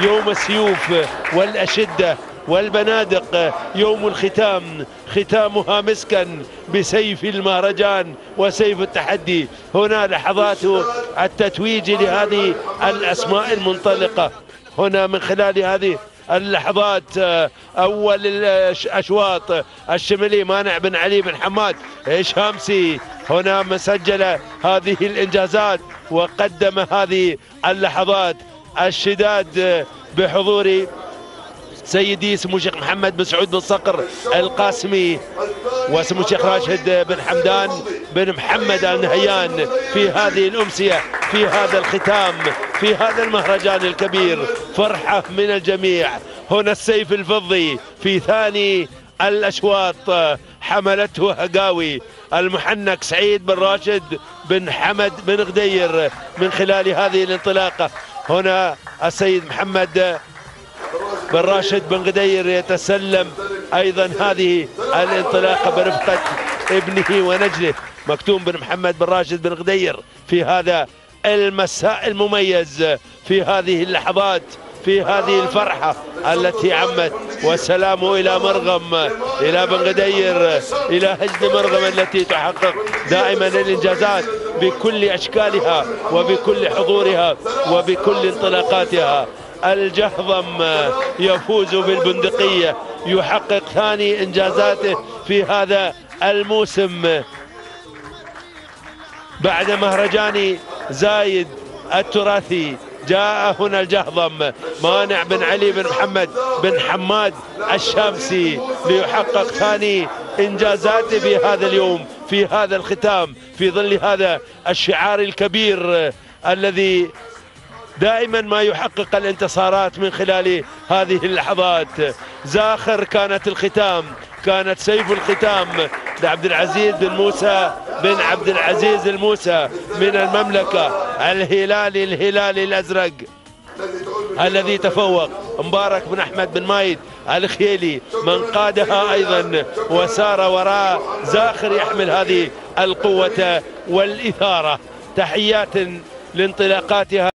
يوم السيوف والأشدة والبنادق يوم الختام ختامها مسكا بسيف المهرجان وسيف التحدي. هنا لحظات التتويج لهذه الأسماء المنطلقة. هنا من خلال هذه اللحظات أول الأشواط الشمالي مانع بن علي بن حماد شامسي هنا مسجل هذه الإنجازات وقدم هذه اللحظات. الشداد بحضور سيدي سمو الشيخ محمد بن سعود بن صقر القاسمي وسمو الشيخ راشد بن حمدان بن محمد النهيان في هذه الأمسية في هذا الختام في هذا المهرجان الكبير. فرحة من الجميع. هنا السيف الفضي في ثاني الأشواط. حملته هقاوي. المحنك سعيد بن راشد بن حمد بن غدير من خلال هذه الانطلاقة. هنا السيد محمد بن راشد بن غدير يتسلم أيضا هذه الانطلاقة برفقة ابنه ونجله مكتوم بن محمد بن راشد بن غدير في هذا المساء المميز في هذه اللحظات في هذه الفرحة التي عمت. والسلام إلى مرغم إلى بن غدير إلى هجد مرغم التي تحقق دائما الإنجازات. بكل أشكالها وبكل حضورها وبكل انطلاقاتها. الجهضم يفوز بالبندقية يحقق ثاني إنجازاته في هذا الموسم. بعد مهرجان زايد التراثي جاء هنا الجهضم مانع بن علي بن محمد بن حماد الشامسي ليحقق ثاني إنجازاته في هذا اليوم. في هذا الختام في ظل هذا الشعار الكبير الذي دائما ما يحقق الانتصارات من خلال هذه اللحظات. زاخر كانت الختام كانت سيف الختام. لعبد العزيز بن موسى بن عبد العزيز الموسى من المملكة الهلالي الهلالي الأزرق الذي تفوق. مبارك بن أحمد بن مايد. الخيلي. من قادها أيضا وسار وراء زاخر يحمل هذه القوة والإثارة. تحيات لانطلاقاتها.